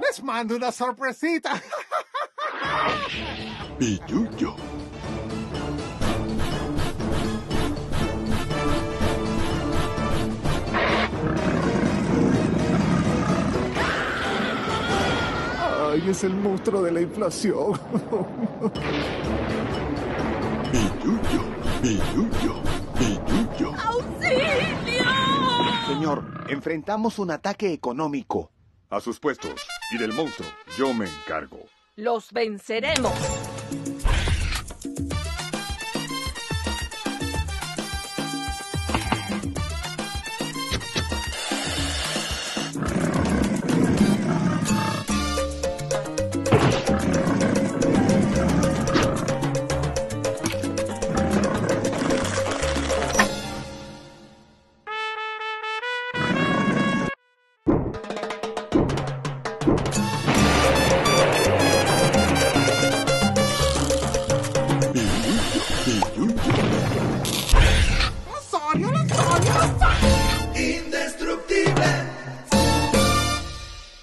Les mando una sorpresita. Ay, es el monstruo de la inflación. Señor, enfrentamos un ataque económico. A sus puestos. Y del monstruo, yo me encargo. Los venceremos. Música